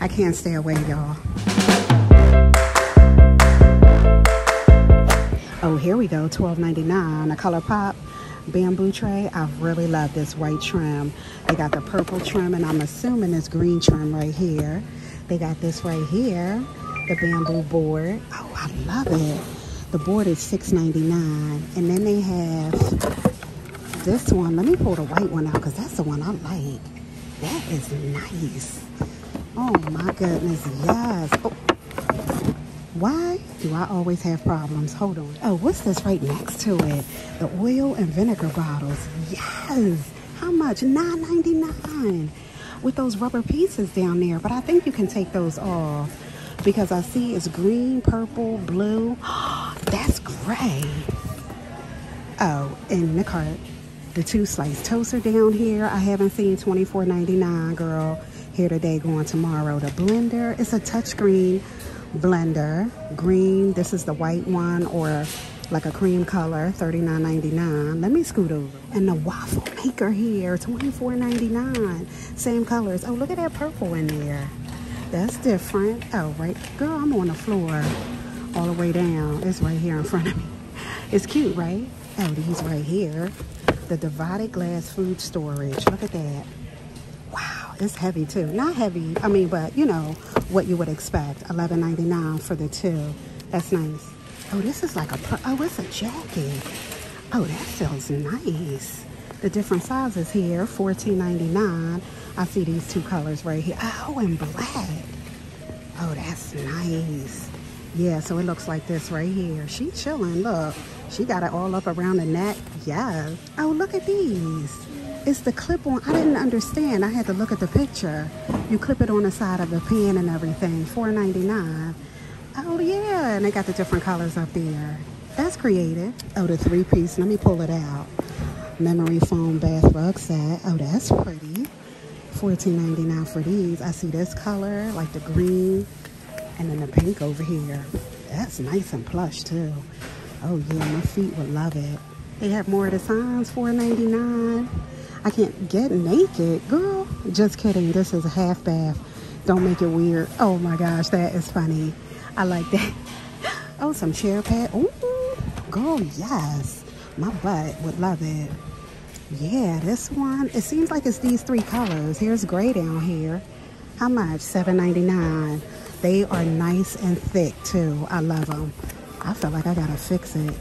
I can't stay away, y'all. Oh, here we go, $12.99. A color pop bamboo tray. I really love this white trim. They got the purple trim, and I'm assuming this green trim right here. They got this right here, the bamboo board. Oh, I love it. The board is $6.99. And then they have this one. Let me pull the white one out because that's the one I like. That is nice. Oh my goodness, yes. Oh. Why do I always have problems? Hold on. Oh, what's this right next to it? The oil and vinegar bottles. Yes. How much? $9.99 with those rubber pieces down there. But I think you can take those off because I see it's green, purple, blue. That's gray. Oh, in the cart, the two slice toaster down here. I haven't seen $24.99, girl. Here today, going tomorrow. The blender, it's a touchscreen blender. Green, this is the white one or like a cream color, $39.99. Let me scoot over. And the waffle maker here, $24.99. Same colors. Oh, look at that purple in there. That's different. Oh, right. Girl, I'm on the floor all the way down. It's right here in front of me. It's cute, right? Oh, these right here. The divided glass food storage. Look at that. It's heavy too. Not heavy, I mean, but you know what you would expect. $11.99 for the two. That's nice. Oh, this is like a, oh, it's a jacket. Oh, that feels nice. The different sizes here, $14.99. I see these two colors right here. Oh, and black. Oh, that's nice. Yeah, so it looks like this right here. She chilling, look. She got it all up around the neck. Yeah. Oh, look at these. It's the clip-on. I didn't understand. I had to look at the picture. You clip it on the side of the pan and everything. $4.99. Oh, yeah. And they got the different colors up there. That's creative. Oh, the three-piece. Let me pull it out. Memory foam bath rug set. Oh, that's pretty. $14.99 for these. I see this color, like the green, and then the pink over here. That's nice and plush, too. Oh, yeah. My feet would love it. They have more designs, $4.99. I can't get naked. Girl, just kidding. This is a half bath. Don't make it weird. Oh my gosh, that is funny. I like that. Oh, some chair pad. Ooh, girl, yes. My butt would love it. Yeah, this one. It seems like it's these three colors. Here's gray down here. How much? $7.99. They are nice and thick too. I love them. I feel like I gotta fix it.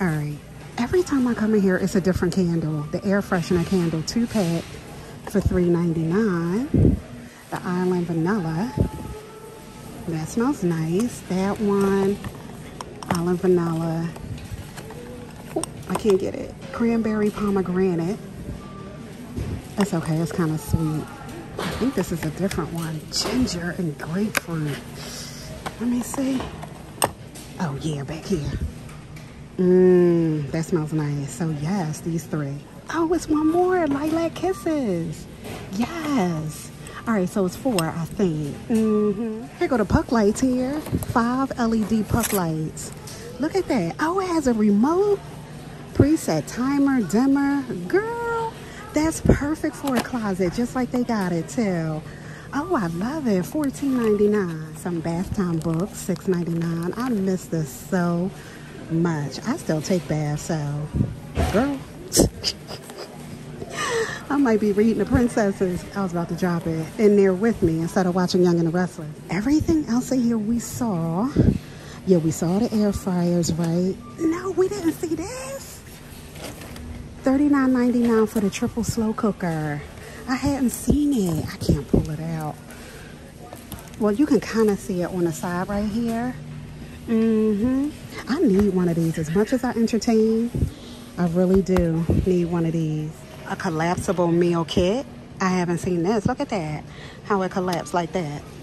All right. Every time I come in here, it's a different candle. The air freshener candle, two pack for $3.99. The Island Vanilla. That smells nice. That one, Island Vanilla. Oh, I can't get it. Cranberry pomegranate. That's okay. It's kind of sweet. I think this is a different one. Ginger and grapefruit. Let me see. Oh, yeah, back here. Mmm, that smells nice. So yes, these three. Oh, it's one more. Lilac Kisses. Yes. All right, so it's four, I think. Mm-hmm. Here go the puck lights here. Five LED puck lights. Look at that. Oh, it has a remote. Preset timer, dimmer. Girl, that's perfect for a closet, just like they got it too. Oh, I love it. $14.99. Some bath time books, $6.99. I miss this so much. I still take baths, so girl. I might be reading the princesses. I was about to drop it in there with me instead of watching Young and the Restless. Everything else in here we saw. Yeah, we saw the air fryers, right? No, we didn't see this. $39.99 for the triple slow cooker. I hadn't seen it. I can't pull it out. Well, you can kind of see it on the side right here. Mm-hmm. I need one of these. As much as I entertain, I really do need one of these. A collapsible meal kit. I haven't seen this. Look at that. How it collapsed like that.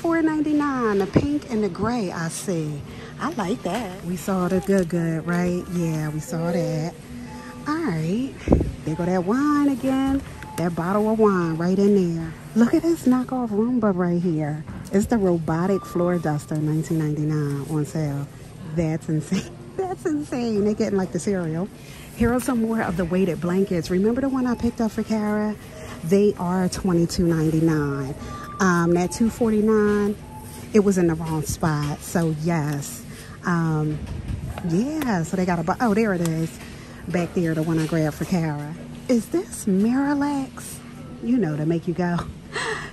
$4.99. The pink and the gray I see. I like that. We saw the good good, right? Yeah, we saw that. All right. There go that wine again. That bottle of wine right in there. Look at this knockoff Roomba right here. It's the robotic floor duster, 19.99 on sale. That's insane. That's insane. They're getting like the cereal. Here are some more of the weighted blankets. Remember the one I picked up for Kara? They are $22.99. Um, that $2.49, it was in the wrong spot. So yes, um, yeah. So they got a, oh, there it is. Back there, the one I grabbed for Kara. Is this Miralax? You know, to make you go.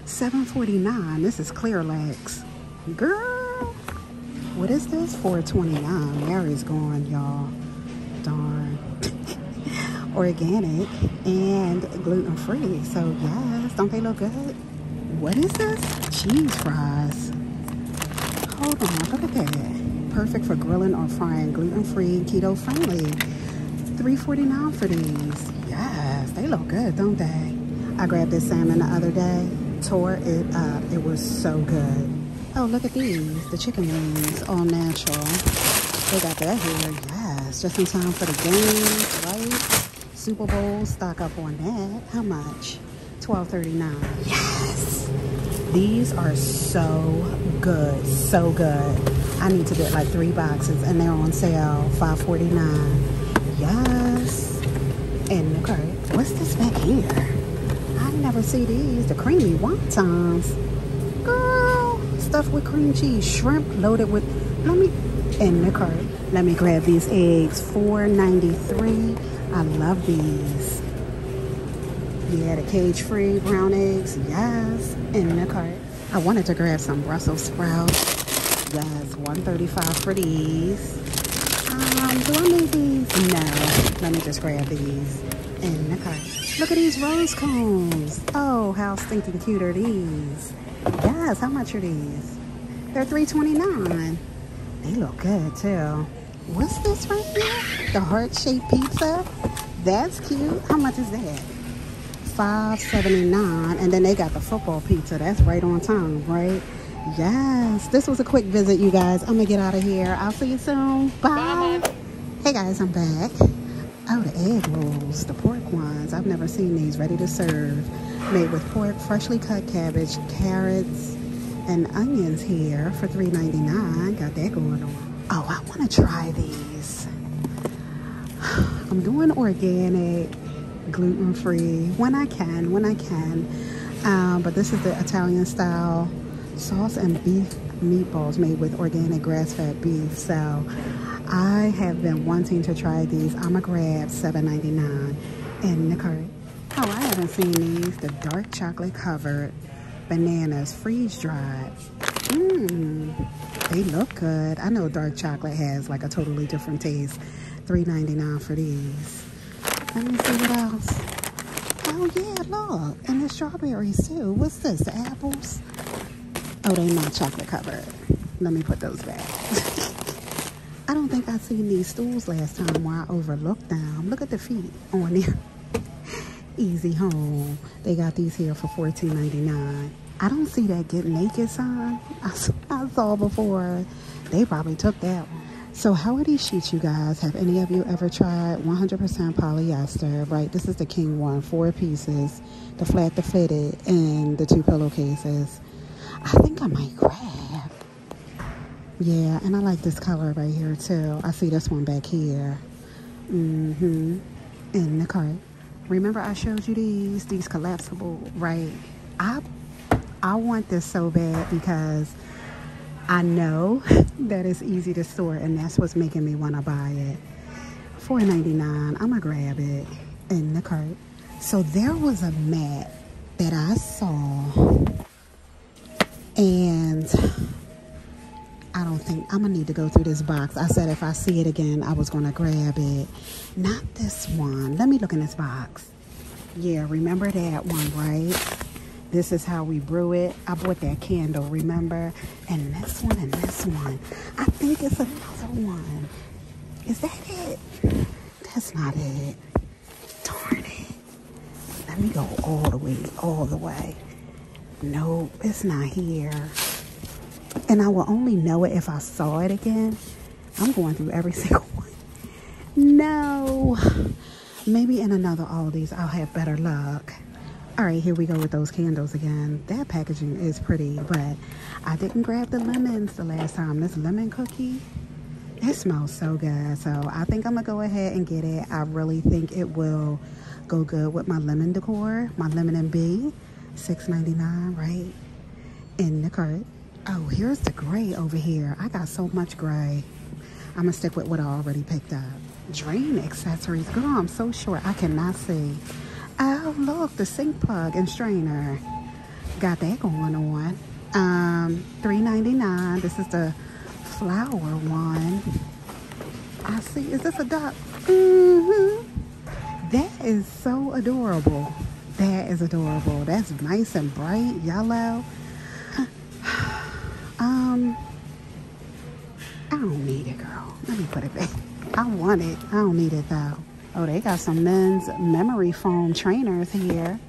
7.49. This is clear Clearlax. Girl, what is this? 4.29. Mary's Gone, y'all. Darn. Organic and gluten-free. So, yes, don't they look good? What is this? Cheese fries. Hold on, look at that. Perfect for grilling or frying. Gluten-free, keto-friendly. $3.49 for these. Yes, they look good, don't they? I grabbed this salmon the other day. Tore it up. It was so good. Oh, look at these. The chicken wings, all natural. They got that here. Yes, just in time for the game, right? Super Bowl, stock up on that. How much? $12.39. Yes! These are so good, so good. I need to get like three boxes and they're on sale, $5.49. Yes! And okay, what's this back here? See these, the creamy wontons. Girl, stuffed with cream cheese, shrimp loaded with, let me, in the cart. Let me grab these eggs, $4.93. I love these. Yeah, the cage-free brown eggs, yes, in the cart. I wanted to grab some Brussels sprouts. Yes, 135 for these. Um, do I need these? No. Let me just grab these in the cart. Look at these rose cones. Oh, how stinking cute are these? Yes, how much are these? They're $3.29. They look good too. What's this right here? The heart-shaped pizza? That's cute. How much is that? $5.79 and then they got the football pizza that's right on time right yes this was a quick visit you guys i'm gonna get out of here i'll see you soon bye, bye hey guys i'm back oh the egg rolls the pork ones. I've never seen these ready to serve. Made with pork freshly cut cabbage carrots and onions here for $3.99 got that going on. Oh i want to try these. I'm doing organic gluten-free when I can, when I can. Um, but this is the Italian style sauce and beef meatballs made with organic grass-fed beef. So I have been wanting to try these. I'm a grab $7.99 in the cart. Oh, I haven't seen these. The dark chocolate covered bananas freeze dried. Mmm, they look good. I know dark chocolate has like a totally different taste. $3.99 for these. Let me see what else. Oh yeah, look. And the strawberries too. What's this? The apples? Oh, they're not chocolate covered. Let me put those back. I don't think I seen these stools last time where I overlooked them. Look at the feet on there. Easy home. They got these here for $14.99. I don't see that get naked sign. I, I saw before. They probably took that one. So how are these sheets, you guys? Have any of you ever tried 100% polyester, right? This is the king one, four pieces, the flat, the fitted, and the two pillowcases. I think I might grab. Yeah, and I like this color right here too. I see this one back here. Mm-hmm. In the cart. Remember I showed you these, these collapsible, right? I, I want this so bad because I know that it's easy to store and that's what's making me want to buy it. $4.99, I'm gonna grab it in the cart. So there was a mat that I saw and I don't think I'm gonna need to go through this box. I said if I see it again, I was gonna grab it. Not this one. Let me look in this box. Yeah, remember that one, right? This is how we brew it. I bought that candle, remember? And this one and this one. I think it's another one. Is that it? That's not it. Darn it. Let me go all the way, all the way. Nope, it's not here. And I will only know it if I saw it again. I'm going through every single one. No. Maybe in another Aldi's I'll have better luck. All right, here we go with those candles again. That packaging is pretty, but I didn't grab the lemons the last time. This lemon cookie, it smells so good. So I think I'm gonna go ahead and get it. I really think it will Go good with my lemon decor, my lemon and bee. $6.99, right? In the cart. Oh, here's the gray over here. I got so much gray. I'm gonna stick with what I already picked up. Drain accessories. Girl, I'm so short. I cannot see. Oh, look, the sink plug and strainer. Got that going on. Um, $3.99. This is the flower one. I see. Is this a duck? Mm-hmm. That is so adorable. That is adorable. That's nice and bright yellow. Um, I don't need it, girl. Let me put it back. I want it. I don't need it though. Oh, they got some men's memory foam trainers here.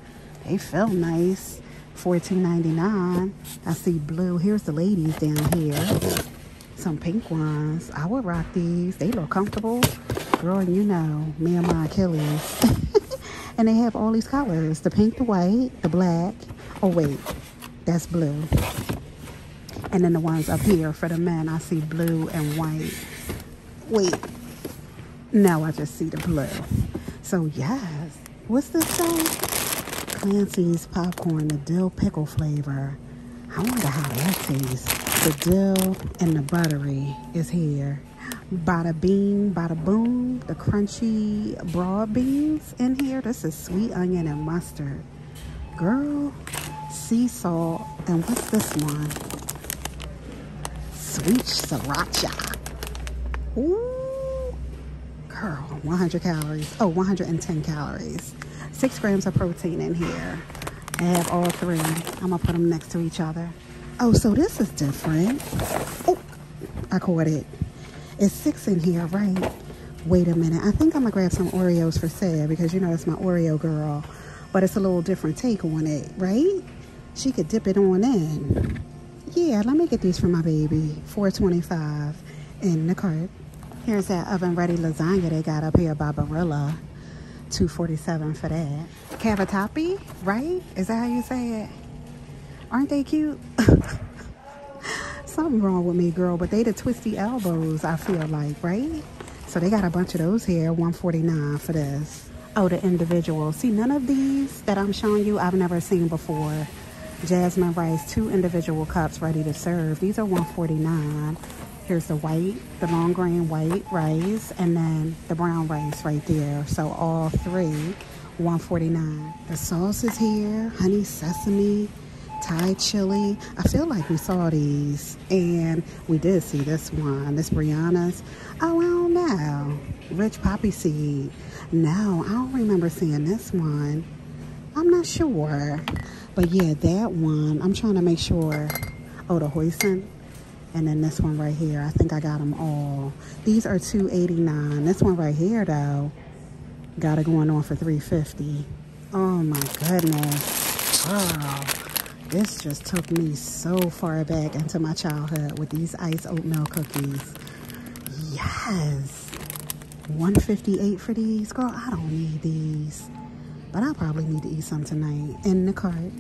They feel nice. $14.99. I see blue. Here's the ladies down here. Some pink ones. I would rock these. They look comfortable. Girl, you know, me and my Achilles. and they have all these colors. The pink, the white, the black. Oh, wait. That's blue. And then the ones up here for the men, I see blue and white. Wait. Now I just see the blue. So, yes. What's this say? Clancy's popcorn, the dill pickle flavor. I wonder how that tastes. The dill and the buttery is here. Bada bean, bada boom. The crunchy broad beans in here. This is sweet onion and mustard. Girl, sea salt. And what's this one? Sweet sriracha. Ooh. Girl, 100 calories. Oh, 110 calories six grams of protein in here. I have all three. I'm gonna put them next to each other. Oh, so this is different. Oh, I caught it. It's six in here, right? Wait a minute. I think I'm gonna grab some Oreos for Sad because you know it's my Oreo girl. But it's a little different take on it, right? She could dip it on in. Yeah, let me get these for my baby. 425 in the cart. Here's that oven ready lasagna they got up here by Barilla. 247 for that. Cavatappi, right? Is that how you say it? Aren't they cute? Something wrong with me, girl, but they the twisty elbows, I feel like, right? So they got a bunch of those here, 149 for this. Oh, the individual. See, none of these that I'm showing you, I've never seen before. Jasmine rice, two individual cups ready to serve. These are 149 Here's the white, the long grain white rice, and then the brown rice right there. So all three, 149. The sauce is here, honey sesame, Thai chili. I feel like we saw these, and we did see this one, this Brianna's. Oh, I don't know. Rich poppy seed. No, I don't remember seeing this one. I'm not sure. But yeah, that one, I'm trying to make sure. Oh, the hoisin. And then this one right here, I think I got them all. These are 289 This one right here, though, got it going on for 350 Oh, my goodness. Girl, this just took me so far back into my childhood with these ice oatmeal cookies. Yes. 158 for these. Girl, I don't need these. But I probably need to eat some tonight in the cart.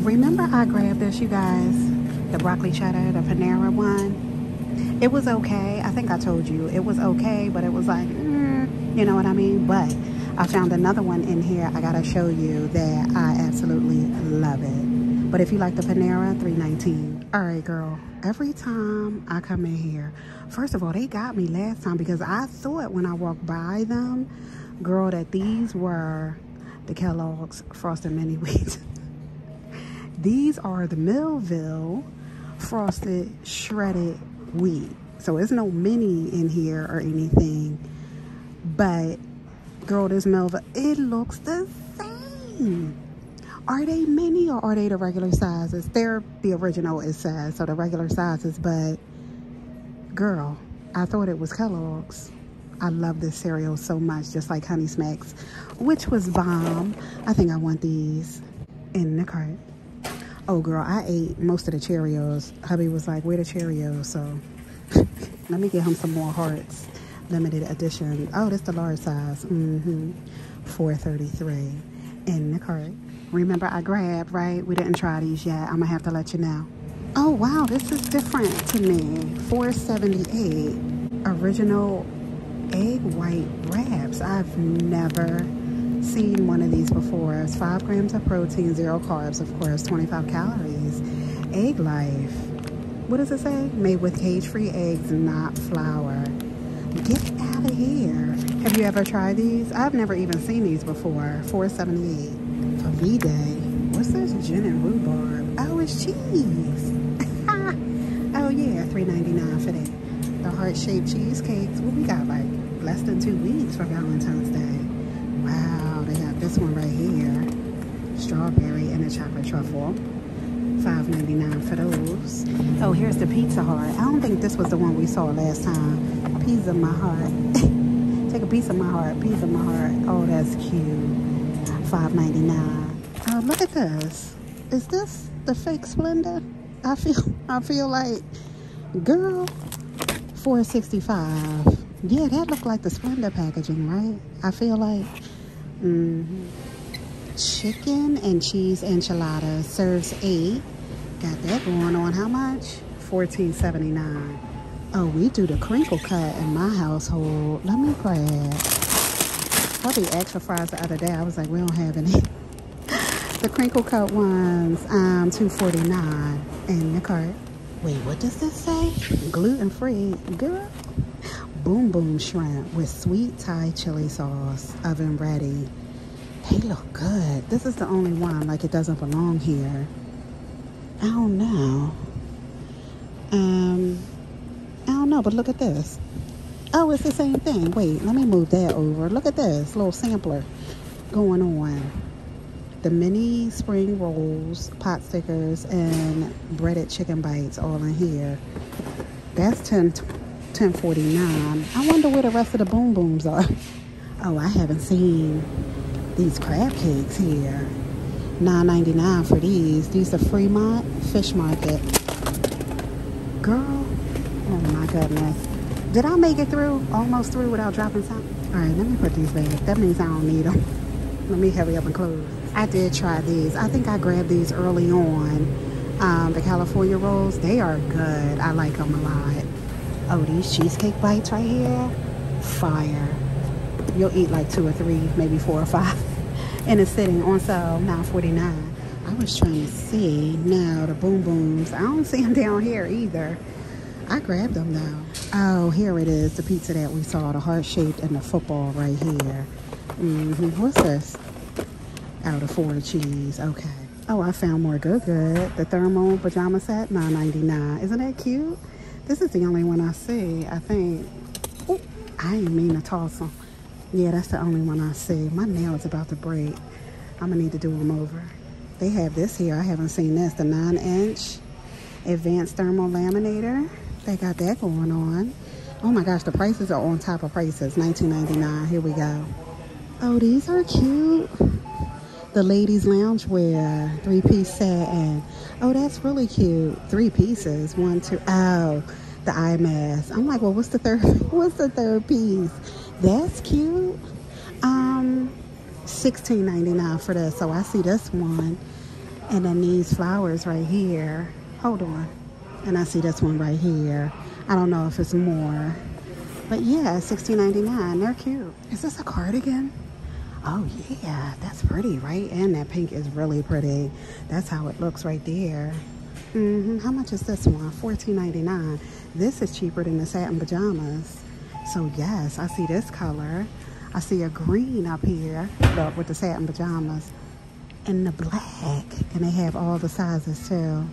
Remember I grabbed this, you guys? The broccoli cheddar, the Panera one. It was okay. I think I told you. It was okay, but it was like, mm, you know what I mean? But I found another one in here I gotta show you that I absolutely love it. But if you like the Panera, 319. All right, girl. Every time I come in here, first of all, they got me last time because I thought when I walked by them, girl, that these were the Kellogg's Frosted Mini Wheats. These are the Millville Frosted Shredded Wheat. So there's no mini in here or anything. But, girl, this Millville, it looks the same. Are they mini or are they the regular sizes? They're the original, it says, so the regular sizes. But, girl, I thought it was Kellogg's. I love this cereal so much, just like Honey Smacks, which was bomb. I think I want these in the cart. Oh, girl, I ate most of the Cheerios. Hubby was like, where the Cheerios? So let me get him some more hearts. Limited edition. Oh, that's the large size. Mm-hmm. 433 in the cart. Remember I grabbed, right? We didn't try these yet. I'm going to have to let you know. Oh, wow, this is different to me. 478 original egg white wraps. I've never seen one of these before. It's five grams of protein, zero carbs, of course, 25 calories. Egglife. What does it say? Made with cage-free eggs, not flour. Get out of here. Have you ever tried these? I've never even seen these before. 478 for V-Day. What's this? Gin and rhubarb. Oh, it's cheese. oh yeah, 3.99 for that. The heart-shaped cheesecakes. What we got like less than two weeks for Valentine's Day. Wow, they got this one right here. Strawberry and a chocolate truffle. $5.99 for those. Oh, here's the Pizza Heart. I don't think this was the one we saw last time. Pizza my heart. Take a piece of my heart. Piece of my heart. Oh, that's cute. $5.99. Oh, uh, look at this. Is this the fake Splenda? I feel I feel like girl 465 yeah that looked like the Splenda packaging right? I feel like mm -hmm. chicken and cheese enchilada serves eight. Got that going on. How much? 14.79 oh we do the crinkle cut in my household. Let me grab. Probably extra fries the other day. I was like we don't have any. The crinkle cut ones um 249 in the cart wait what does this say? Gluten-free girl. Boom boom shrimp with sweet thai chili sauce oven ready. They look good. This is the only one like it doesn't belong here. I don't know. Um i don't know but look at this. Oh it's the same thing. Wait let me move that over. Look at this little sampler going on the mini spring rolls, pot stickers, and breaded chicken bites all in here. That's 10, 1049. I wonder where the rest of the boom booms are. Oh, I haven't seen these crab cakes here. 9.99 for these. These are Fremont Fish Market. Girl, oh my goodness. Did I make it through, almost through without dropping something? All right, let me put these back. That means I don't need them. Let me hurry up and close. I did try these. I think I grabbed these early on. Um, the California rolls, they are good. I like them a lot. Oh, these cheesecake bites right here, fire. You'll eat like two or three, maybe four or five. and it's sitting on sale, 9.49. I was trying to see now the boom booms. I don't see them down here either. I grabbed them though. Oh, here it is, the pizza that we saw, the heart shaped and the football right here. Mm -hmm. What's this? Out of four cheese. Okay. Oh, I found more good good. The thermal pajama set, $9.99. Isn't that cute? This is the only one I see, I think. Ooh, I didn't mean to toss them. Yeah, that's the only one I see. My nail is about to break. I'm gonna need to do them over. They have this here. I haven't seen this. The nine inch advanced thermal laminator. They got that going on. Oh my gosh, the prices are on top of prices. $19.99. Here we go. Oh, these are cute the ladies loungewear three-piece set and oh that's really cute. Three pieces one two oh the eye mask. I'm like well what's the third what's the third piece? That's cute. Um 16.99 for this so i see this one and then these flowers right here. Hold on. And i see this one right here. I don't know if it's more but yeah 16.99 they're cute. Is this a cardigan Oh yeah, that's pretty, right? And that pink is really pretty. That's how it looks right there. Mm -hmm. How much is this one? $14.99. This is cheaper than the satin pajamas. So yes, I see this color. I see a green up here look, with the satin pajamas. And the black. And they have all the sizes too.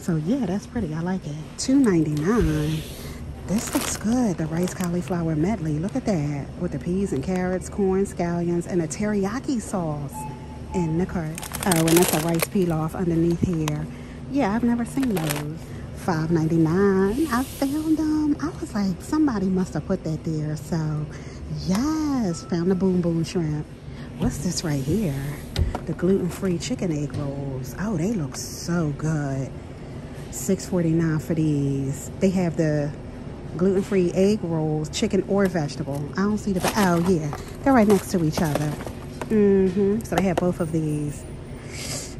So yeah, that's pretty. I like it. $2.99. This looks good, the rice cauliflower medley. Look at that, with the peas and carrots, corn, scallions, and a teriyaki sauce in the cart. Oh, and that's a uh, rice pilaf underneath here. Yeah, I've never seen those. $5.99. I found them. I was like, somebody must have put that there. So, yes, found the boom boom shrimp. What's this right here? The gluten-free chicken egg rolls. Oh, they look so good. $6.49 for these. They have the gluten-free egg rolls, chicken or vegetable. I don't see the, oh yeah, they're right next to each other. Mm-hmm, so they have both of these.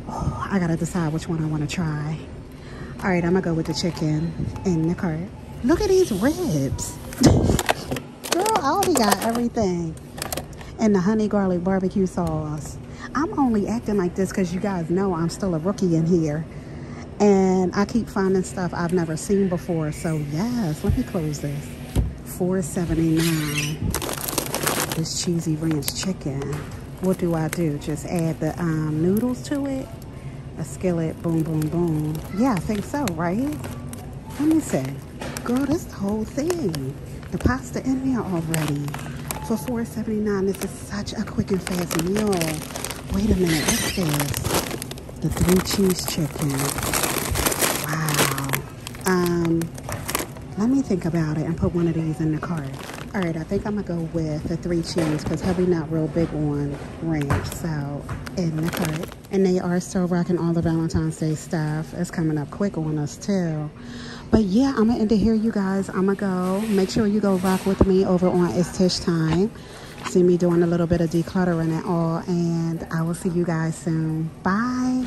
Oh, I gotta decide which one I wanna try. All right, I'm gonna go with the chicken in the cart. Look at these ribs. Girl, I already got everything. and the honey garlic barbecue sauce. I'm only acting like this because you guys know I'm still a rookie in here. And I keep finding stuff I've never seen before. So yes, let me close this. $4.79. This cheesy ranch chicken. What do I do? Just add the um, noodles to it? A skillet, boom, boom, boom. Yeah, I think so, right? Let me see. Girl, this whole thing. The pasta in there already. For $4.79, this is such a quick and fast meal. Wait a minute, what's this? The three cheese chicken. Wow. Um, let me think about it and put one of these in the cart. All right, I think I'm gonna go with the three cheese because hubby not real big on ranch. So in the cart. And they are still rocking all the Valentine's Day stuff. It's coming up quick on us too. But yeah, I'm gonna end it here, you guys. I'm gonna go. Make sure you go rock with me over on It's Tish Time. See me doing a little bit of decluttering and all. And I will see you guys soon. Bye.